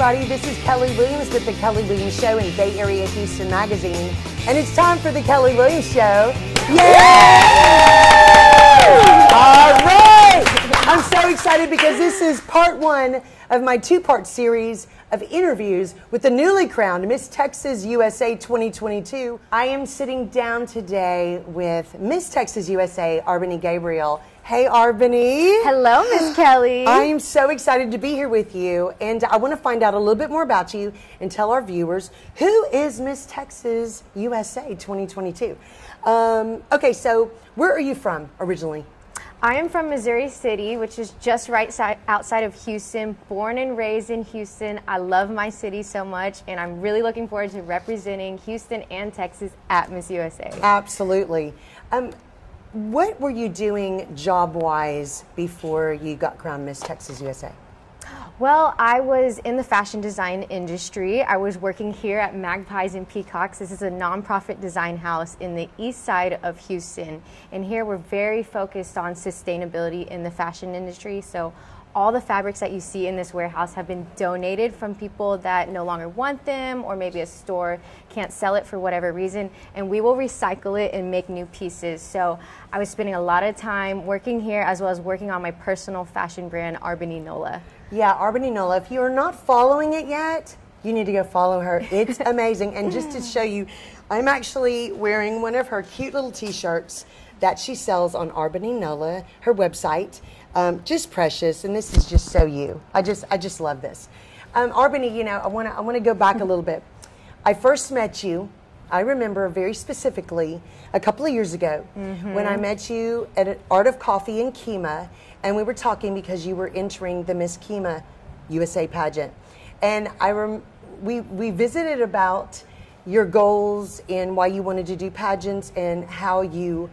everybody. This is Kelly Williams with The Kelly Williams Show in Bay Area Houston Magazine. And it's time for The Kelly Williams Show. Yay! All right! I'm so excited because this is part one of my two part series of interviews with the newly crowned Miss Texas USA 2022. I am sitting down today with Miss Texas USA, R'Bonney Gabriel. Hey, R'Bonney. Hello, Miss Kelly. I am so excited to be here with you, and I want to find out a little bit more about you and tell our viewers who is Miss Texas USA 2022. Um, okay, so where are you from originally? I am from Missouri City, which is just right side, outside of Houston. Born and raised in Houston. I love my city so much, and I'm really looking forward to representing Houston and Texas at Miss USA. Absolutely. Um, what were you doing job wise before you got crowned Miss Texas USA? Well, I was in the fashion design industry. I was working here at Magpies and Peacocks. This is a nonprofit design house in the east side of Houston. And here we're very focused on sustainability in the fashion industry. So all the fabrics that you see in this warehouse have been donated from people that no longer want them or maybe a store can't sell it for whatever reason and we will recycle it and make new pieces. So i was spending a lot of time working here as well as working on my personal fashion brand R'Bonney Nola. Yeah R'Bonney Nola if you are not following it yet you need to go follow her. It's amazing. And just to show you i'm actually wearing one of her cute little t-shirts that she sells on R'Bonney Nola her website um, just precious, and this is just so you. I just, I just love this. Um, R'Bonney, you know, I want to, I want to go back a little bit. I first met you. I remember very specifically a couple of years ago mm-hmm. when I met you at an Art of Coffee in Kemah, and we were talking because you were entering the Miss Kemah USA pageant, and I rem- we we visited about your goals and why you wanted to do pageants and how you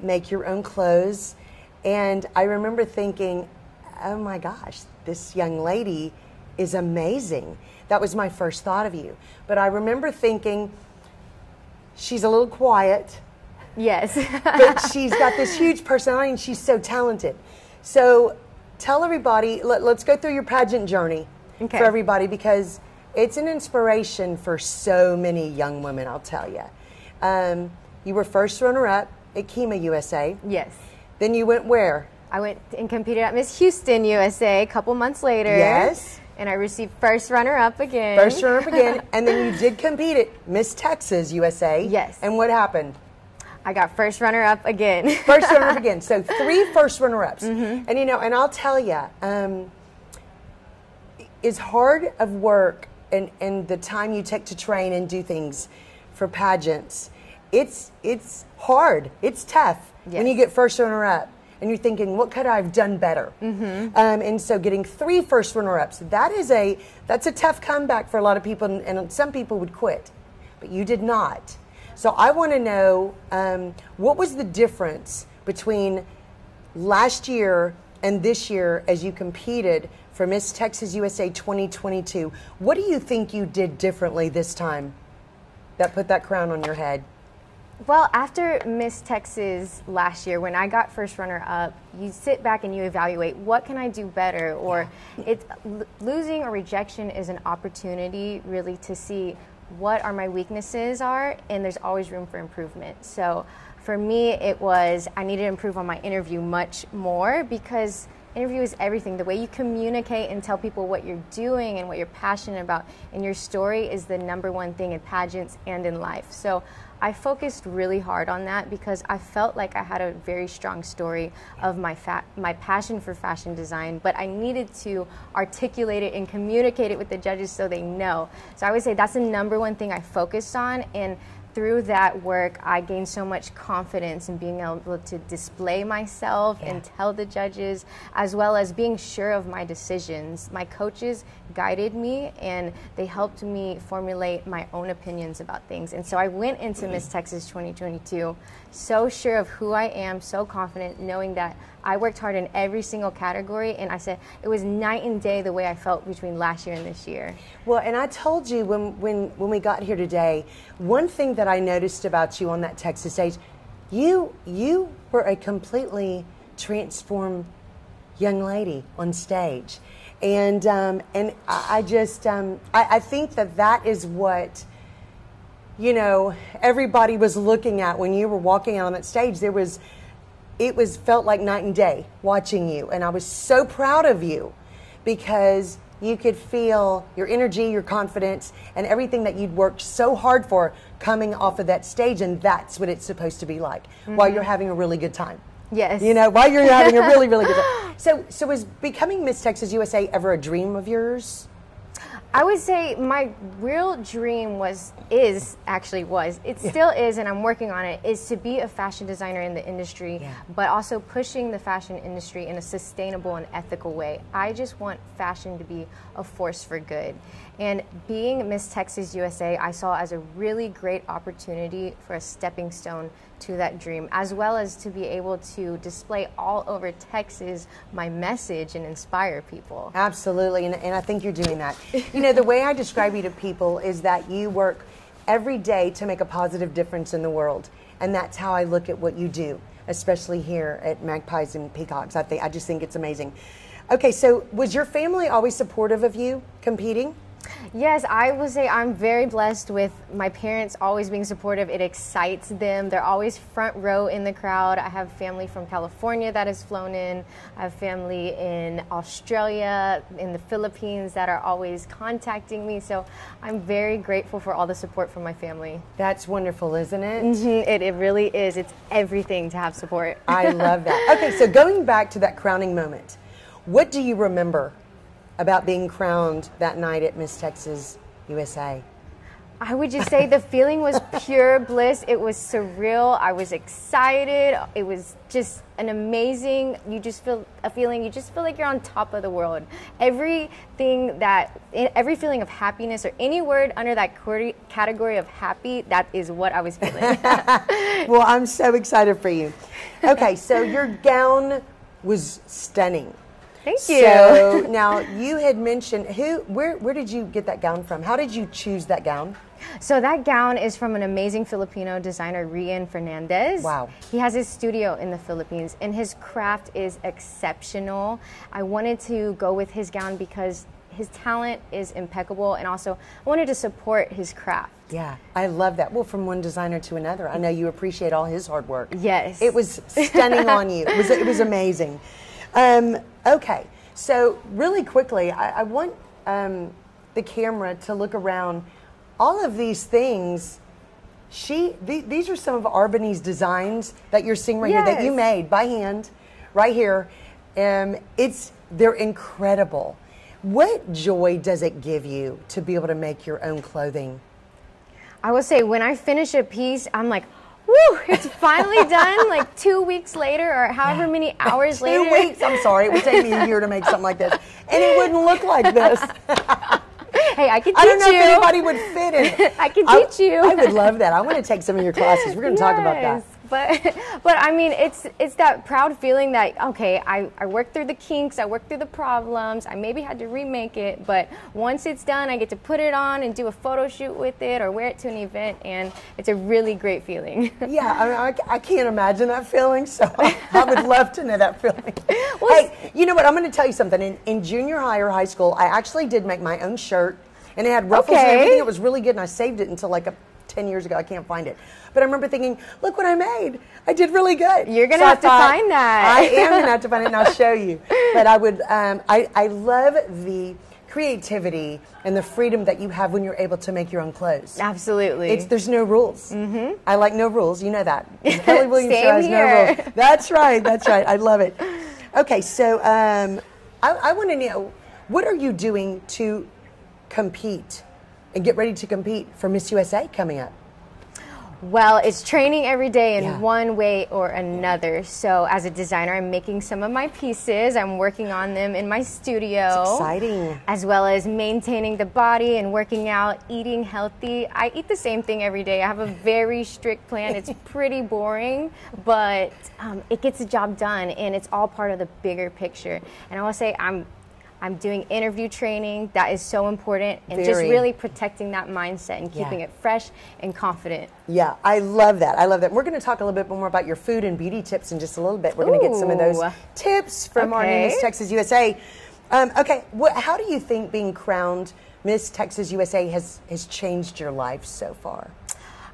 make your own clothes and I remember thinking, oh my gosh, this young lady is amazing. That was my first thought of you. But I remember thinking, she's a little quiet. Yes. but she's got this huge personality and she's so talented. So tell everybody, let, us go through your pageant journey okay. for everybody because it's an inspiration for so many young women, I'll tell you. Um, you were first runner up at Kemah USA. Yes. Then you went where? I went and competed at Miss Houston USA a couple months later. Yes. And I received first runner up again. First runner up again. and then you did compete at Miss Texas USA. Yes. And what happened? I got first runner up again. first runner up again. So three first runner ups. Mm-hmm. And you know, and I'll tell you, um, as hard of work and, and the time you take to train and do things for pageants, it's it's hard. It's tough yes. when you get first runner up and you're thinking, what could I have done better? Mm-hmm. Um, and so getting three first runner ups, that is a that's a tough comeback for a lot of people, and, and some people would quit, but you did not. So I want to know um, what was the difference between last year and this year as you competed for Miss Texas USA 2022. What do you think you did differently this time that put that crown on your head? Well, after Miss Texas last year, when I got first runner up, you sit back and you evaluate what can I do better, or yeah. it's losing or rejection is an opportunity really to see what are my weaknesses are, and there's always room for improvement. So for me, it was I needed to improve on my interview much more because interview is everything. The way you communicate and tell people what you're doing and what you're passionate about and your story is the number one thing in pageants and in life. So I focused really hard on that because I felt like I had a very strong story of my fa- my passion for fashion design, but I needed to articulate it and communicate it with the judges so they know. So I would say that's the number one thing I focused on and through that work, I gained so much confidence in being able to display myself yeah. and tell the judges, as well as being sure of my decisions. My coaches guided me and they helped me formulate my own opinions about things. And so I went into Miss mm-hmm. Texas 2022 so sure of who I am, so confident, knowing that I worked hard in every single category. And I said it was night and day the way I felt between last year and this year. Well, and I told you when, when, when we got here today, one thing that I noticed about you on that Texas stage, you, you were a completely transformed young lady on stage. And um, and I, I just um, I, I think that that is what you know everybody was looking at when you were walking out on that stage. There was it was felt like night and day watching you, and I was so proud of you because you could feel your energy, your confidence, and everything that you'd worked so hard for coming off of that stage, and that's what it's supposed to be like mm-hmm. while you're having a really good time. Yes. You know, while you're having a really, really good time. So, so was becoming Miss Texas USA ever a dream of yours? I would say my real dream was is actually was it yeah. still is and I'm working on it is to be a fashion designer in the industry yeah. but also pushing the fashion industry in a sustainable and ethical way. I just want fashion to be a force for good. And being Miss Texas USA, I saw as a really great opportunity for a stepping stone to that dream, as well as to be able to display all over Texas my message and inspire people. Absolutely, and, and I think you're doing that. you know, the way I describe you to people is that you work every day to make a positive difference in the world, and that's how I look at what you do, especially here at Magpies and Peacocks. I think I just think it's amazing. Okay, so was your family always supportive of you competing? Yes, I would say I'm very blessed with my parents always being supportive. It excites them. They're always front row in the crowd. I have family from California that has flown in. I have family in Australia, in the Philippines that are always contacting me. So I'm very grateful for all the support from my family. That's wonderful, isn't it? Mm-hmm. It, it really is. It's everything to have support. I love that. Okay, so going back to that crowning moment, what do you remember about being crowned that night at Miss Texas USA? I would just say the feeling was pure bliss. It was surreal. I was excited. It was just an amazing, you just feel a feeling, you just feel like you're on top of the world. Everything that, every feeling of happiness or any word under that category of happy, that is what I was feeling. well, I'm so excited for you. Okay, so your gown was stunning. Thank you. So now you had mentioned who where where did you get that gown from? How did you choose that gown? So that gown is from an amazing Filipino designer, Rian Fernandez. Wow. He has his studio in the Philippines and his craft is exceptional. I wanted to go with his gown because his talent is impeccable and also I wanted to support his craft. Yeah, I love that. Well, from one designer to another. I know you appreciate all his hard work. Yes. It was stunning on you. It was it was amazing. Um, okay, so really quickly, I, I want um, the camera to look around. All of these things, she th- these are some of R'Bonney's designs that you're seeing right yes. here that you made by hand, right here. Um, it's they're incredible. What joy does it give you to be able to make your own clothing? I will say when I finish a piece, I'm like, woo, it's finally done. Like two weeks later, or however many hours two later. Two weeks. I'm sorry, it would take me a year to make something like this, and it wouldn't look like this. hey, I can teach I don't know you. if anybody would fit in. I can teach I, you. I would love that. I want to take some of your classes. We're going to yes. talk about that but but I mean it's it's that proud feeling that okay I, I worked through the kinks I worked through the problems I maybe had to remake it but once it's done I get to put it on and do a photo shoot with it or wear it to an event and it's a really great feeling. Yeah I, mean, I, I, can't imagine that feeling so I would love to know that feeling. Well, hey you know what? I'm going to tell you something. In, in junior high or high school I actually did make my own shirt and it had ruffles okay. and everything. It was really good and I saved it until like a 10 years ago. I can't find it. But I remember thinking, look what I made. I did really good. You're going to so have to find that. I am going to have to find it and I'll show you. But I would, um, I, I love the creativity and the freedom that you have when you're able to make your own clothes. Absolutely. It's, there's no rules. Mm-hmm. I like no rules. You know that. Kelly Williams Same has no rules. That's right. That's right. I love it. Okay, so um, I, I want to know what are you doing to compete and get ready to compete for Miss USA coming up? Well, it's training every day in yeah. one way or another. So, as a designer, I'm making some of my pieces. I'm working on them in my studio. It's exciting. As well as maintaining the body and working out, eating healthy. I eat the same thing every day. I have a very strict plan. It's pretty boring, but um, it gets the job done, and it's all part of the bigger picture. And I want to say I'm I'm doing interview training. That is so important. And Very. just really protecting that mindset and keeping yeah. it fresh and confident. Yeah, I love that. I love that. We're going to talk a little bit more about your food and beauty tips in just a little bit. We're going to get some of those tips from okay. our Miss Texas USA. Um, okay, what, how do you think being crowned Miss Texas USA has, has changed your life so far?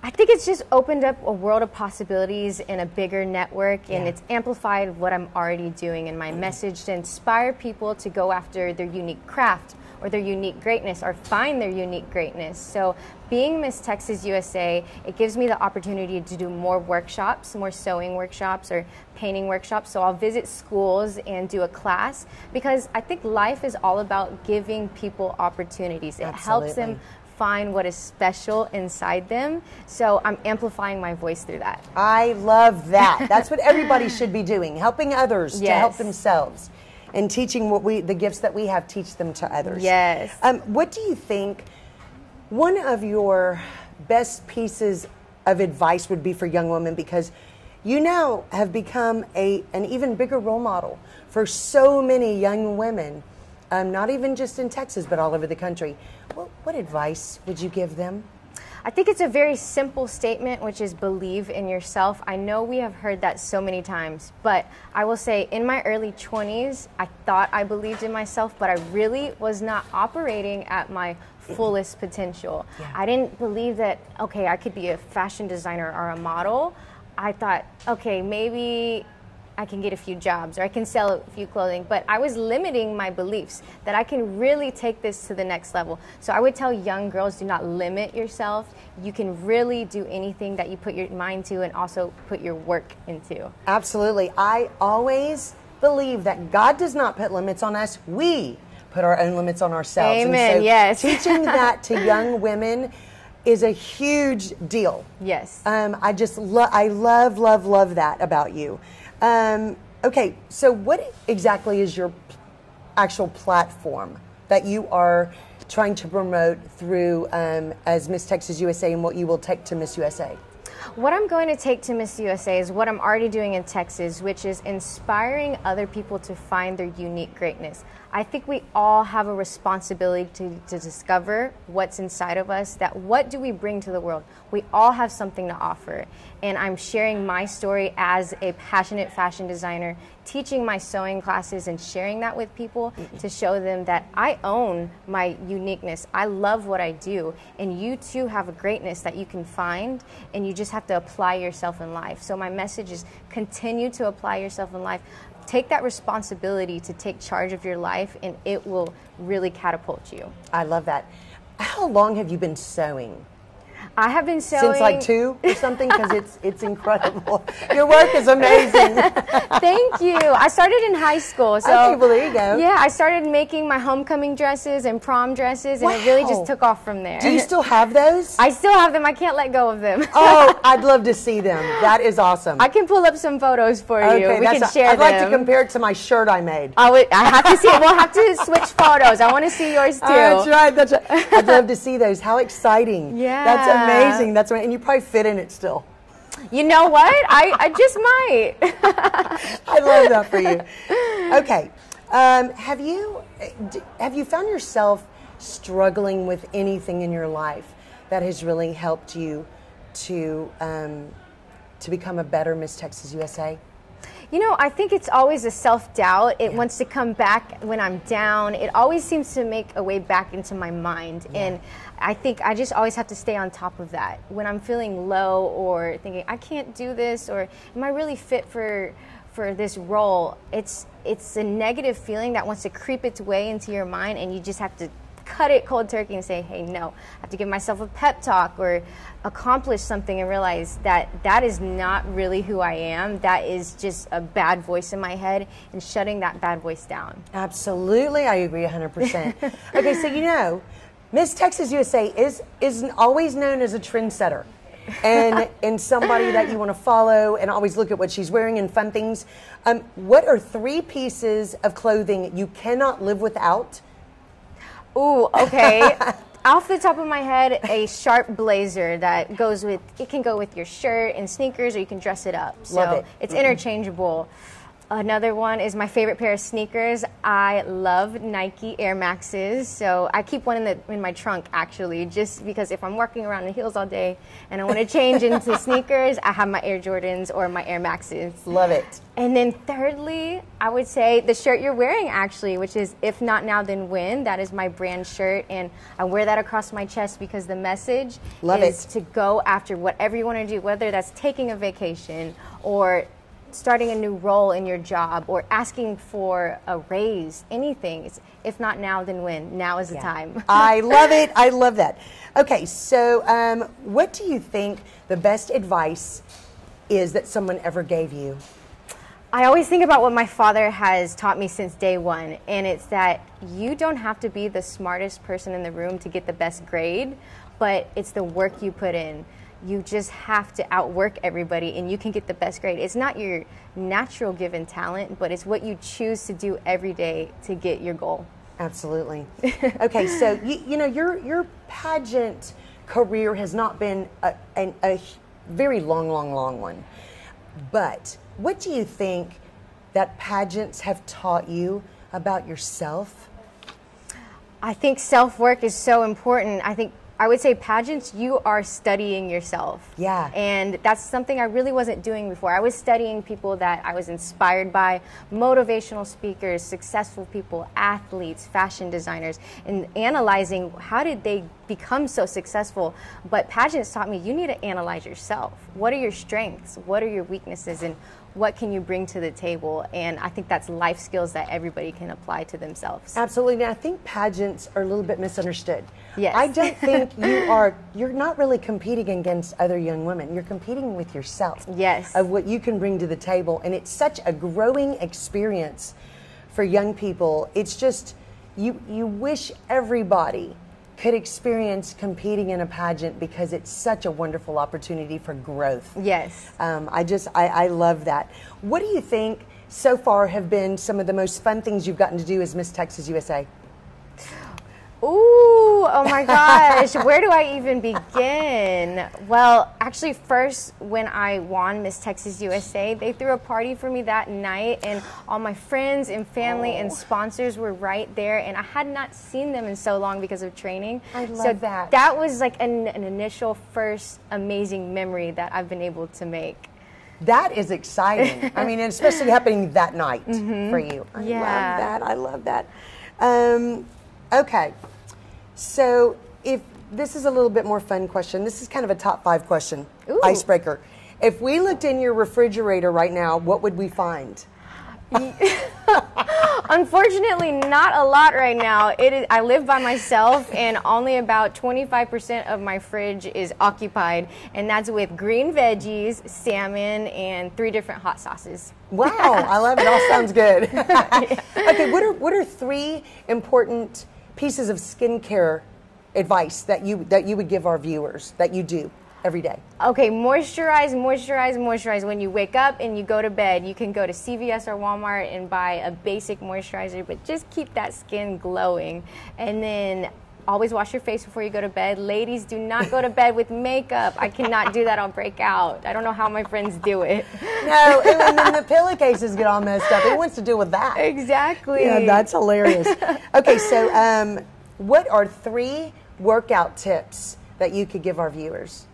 I think it's just opened up a world of possibilities and a bigger network, and Yeah. it's amplified what I'm already doing and my mm-hmm. message to inspire people to go after their unique craft or their unique greatness or find their unique greatness. So, being Miss Texas USA, it gives me the opportunity to do more workshops, more sewing workshops or painting workshops. So, I'll visit schools and do a class because I think life is all about giving people opportunities. It helps them. Find what is special inside them. So I'm amplifying my voice through that. I love that. That's what everybody should be doing, helping others to help themselves and teaching what we the gifts that we have teach them to others. Yes. Um, what do you think one of your best pieces of advice would be for young women because you now have become a an even bigger role model for so many young women, um, not even just in Texas but all over the country. What, what advice would you give them? I think it's a very simple statement, which is believe in yourself. I know we have heard that so many times, but I will say in my early 20s, I thought I believed in myself, but I really was not operating at my fullest potential. Yeah. I didn't believe that, okay, I could be a fashion designer or a model. I thought, okay, maybe I can get a few jobs or I can sell a few clothing, but I was limiting my beliefs that I can really take this to the next level. So I would tell young girls do not limit yourself. You can really do anything that you put your mind to and also put your work into. Absolutely. I always believe that God does not put limits on us. We put our own limits on ourselves. Amen, yes. teaching that to young women is a huge deal. Yes. Um, I just love, I love, love, love that about you. Um, okay, so what exactly is your actual platform that you are trying to promote through um, as Miss Texas USA and what you will take to Miss USA? What I'm going to take to Miss USA is what I'm already doing in Texas, which is inspiring other people to find their unique greatness. I think we all have a responsibility to, to discover what's inside of us, that what do we bring to the world? We all have something to offer. And I'm sharing my story as a passionate fashion designer, teaching my sewing classes and sharing that with people to show them that I own my uniqueness. I love what I do, and you too have a greatness that you can find, and you just have to apply yourself in life. So, my message is continue to apply yourself in life. Take that responsibility to take charge of your life, and it will really catapult you. I love that. How long have you been sewing? I have been sewing Since like two or something? Because it's it's incredible. Your work is amazing. Thank you. I started in high school, so Okay, well, there you go. Yeah, I started making my homecoming dresses and prom dresses, and it really just took off from there. Do you still have those? I still have them. I can't let go of them. oh, I'd love to see them. That is awesome. I can pull up some photos for you. we can share I'd like to compare it to my shirt I made. Oh, I would. I have to see. It. We'll have to switch photos. I want to see yours too. That's right. That's right. I'd love to see those. How exciting! Yeah. that's amazing. That's right. And you probably fit in it still. You know what? I, I just might. I love that for you. Okay, um, have you have you found yourself struggling with anything in your life that has really helped you to um, to become a better Miss Texas USA? You know, I think it's always a self doubt. It wants to come back when I'm down. It always seems to make a way back into my mind. And I think I just always have to stay on top of that. When I'm feeling low or thinking, I can't do this, or am I really fit for for this role? It's it's a negative feeling that wants to creep its way into your mind and you just have to cut it cold turkey and say, hey, no, I have to give myself a pep talk or accomplish something and realize that that is not really who I am. That is just a bad voice in my head and shutting that bad voice down. Absolutely, I agree 100%. okay, so you know, Miss Texas USA is is always known as a trendsetter. and and somebody that you want to follow and always look at what she's wearing and fun things. Um, what are three pieces of clothing you cannot live without? Ooh, okay. Off the top of my head, a sharp blazer that goes with it can go with your shirt and sneakers, or you can dress it up. So Love it. it's interchangeable. Another one is my favorite pair of sneakers. I love Nike Air Maxes, so I keep one in the in my trunk actually, just because if I'm working around in heels all day and I want to change into sneakers, I have my Air Jordans or my Air Maxes. Love it. And then thirdly, I would say the shirt you're wearing actually, which is if not now then when. That is my brand shirt and I wear that across my chest because the message Love is it. to go after whatever you want to do, whether that's taking a vacation or starting a new role in your job or asking for a raise, anything. It's, if not now, then when? Now is the time. I love it. I love that. Okay, so um, what do you think the best advice is that someone ever gave you? I always think about what my father has taught me since day one, and it's that you don't have to be the smartest person in the room to get the best grade, but it's the work you put in. You just have to outwork everybody, and you can get the best grade. It's not your natural given talent, but it's what you choose to do every day to get your goal. Absolutely. Okay, so you, you know your your pageant career has not been a, a, a very long, long, long one. But what do you think that pageants have taught you about yourself? I think self work is so important. I think I would say pageants, you are studying yourself. Yeah. And that's something I really wasn't doing before. I was studying people that I was inspired by, motivational speakers, successful people, athletes, fashion designers, and analyzing how did they become so successful. But pageants taught me you need to analyze yourself. What are your strengths? What are your weaknesses? And what can you bring to the table? And I think that's life skills that everybody can apply to themselves. Absolutely. And I think pageants are a little bit misunderstood. Yes. I don't think you are, you're not really competing against other young women. You're competing with yourself. Yes. Of what you can bring to the table. And it's such a growing experience for young people. It's just, you, you wish everybody could experience competing in a pageant because it's such a wonderful opportunity for growth. Yes. Um, I just, I, I love that. What do you think so far have been some of the most fun things you've gotten to do as Miss Texas USA? Ooh, oh my gosh, where do I even begin? Well, actually, first, when I won Miss Texas USA, they threw a party for me that night, and all my friends and family and sponsors were right there, and I had not seen them in so long because of training. I so love that. That was like an, an initial first amazing memory that I've been able to make. That is exciting. I mean, especially happening that night for you. I Yeah. love that. I love that. Um, okay, so if this is a little bit more fun question, this is kind of a top five question, Ooh. icebreaker. If we looked in your refrigerator right now, what would we find? Unfortunately, not a lot right now. It is, I live by myself, and only about 25% of my fridge is occupied, and that's with green veggies, salmon, and three different hot sauces. Wow, I love it. All sounds good. okay, what are what are three important pieces of skincare advice that you that you would give our viewers that you do every day? Okay, moisturize, moisturize, moisturize. When you wake up and you go to bed, you can go to CVS or Walmart and buy a basic moisturizer, but just keep that skin glowing. And then always wash your face before you go to bed. Ladies, do not go to bed with makeup. I cannot do that. I'll break out. I don't know how my friends do it. No, and then the pillowcases get all messed up. Who wants to deal with that? Exactly. Yeah, that's hilarious. Okay, so um, what are three workout tips that you could give our viewers?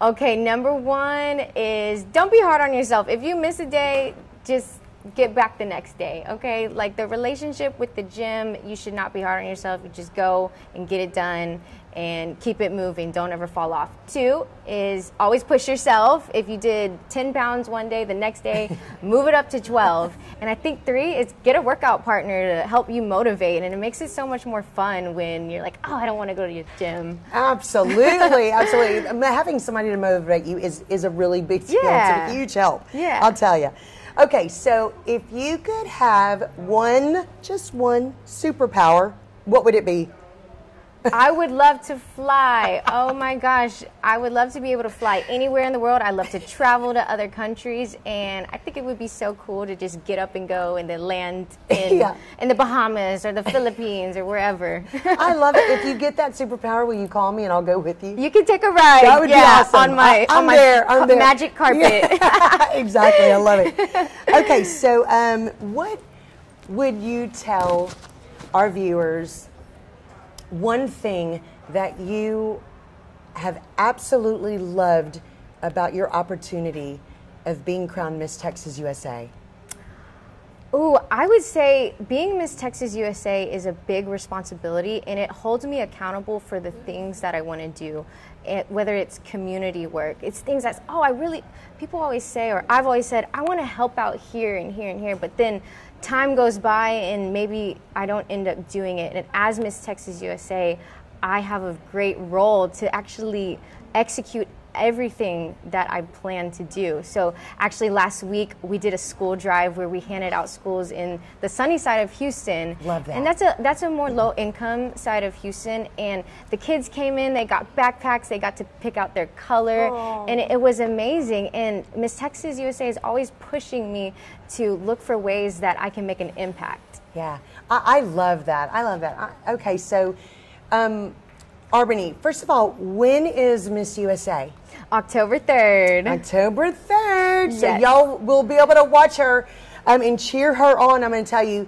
Okay, number one is don't be hard on yourself. If you miss a day, just get back the next day, okay? Like the relationship with the gym, you should not be hard on yourself. You just go and get it done and keep it moving. Don't ever fall off. Two is always push yourself. If you did 10 pounds one day, the next day, move it up to 12. And I think three is get a workout partner to help you motivate. And it makes it so much more fun when you're like, oh, I don't want to go to the gym. Absolutely, absolutely. Having somebody to motivate you is, is a really big deal. Yeah. It's a huge help. Yeah. I'll tell you. Okay, so if you could have one, just one superpower, what would it be? I would love to fly. Oh my gosh, I would love to be able to fly anywhere in the world. I love to travel to other countries, and I think it would be so cool to just get up and go and then land in, Yeah. in the Bahamas or the Philippines or wherever. I love it. If you get that superpower, will you call me and I'll go with you? You can take a ride. That would be awesome. on my I- I'm on my there, I'm there. magic carpet. Yeah, exactly. I love it. Okay, so um, what would you tell our viewers one thing that you have absolutely loved about your opportunity of being crowned Miss Texas USA? Ooh, I would say being Miss Texas USA is a big responsibility and it holds me accountable for the things that I want to do. It, whether it's community work, it's things that's, oh, I really, people always say, or I've always said, I want to help out here and here and here, but then time goes by and maybe I don't end up doing it. And as Miss Texas USA, I have a great role to actually execute everything that I plan to do. So actually last week we did a school drive where we handed out schools in the sunny side of Houston. Love that. And that's a that's a more low income side of Houston and the kids came in, they got backpacks, they got to pick out their color and it, it was amazing and Miss Texas USA is always pushing me to look for ways that I can make an impact. Yeah, I, I love that. I love that. I, okay, so, um, R'Bonney, first of all, when is Miss USA? October 3rd. October 3rd. So y'all will be able to watch her um, and cheer her on. I'm going to tell you,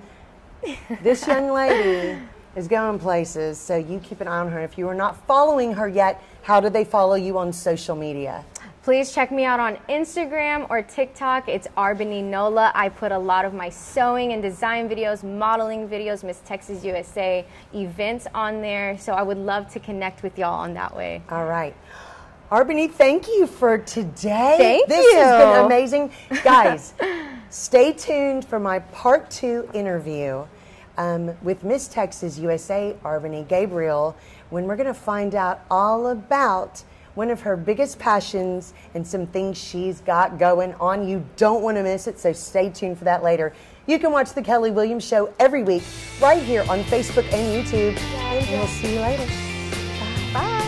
this young lady is going places, so you keep an eye on her. If you are not following her yet, how do they follow you on social media? Please check me out on Instagram or TikTok. It's R'Bonney Nola. I put a lot of my sewing and design videos, modeling videos, Miss Texas USA events on there. So I would love to connect with y'all on that way. All right. R'Bonney, thank you for today. Thank this has been amazing. Guys, stay tuned for my part two interview um, with Miss Texas USA, R'Bonney Gabriel, when we're going to find out all about one of her biggest passions and some things she's got going on. You don't want to miss it, so stay tuned for that later. You can watch The Kelly Williams Show every week right here on Facebook and YouTube. And we'll see you later.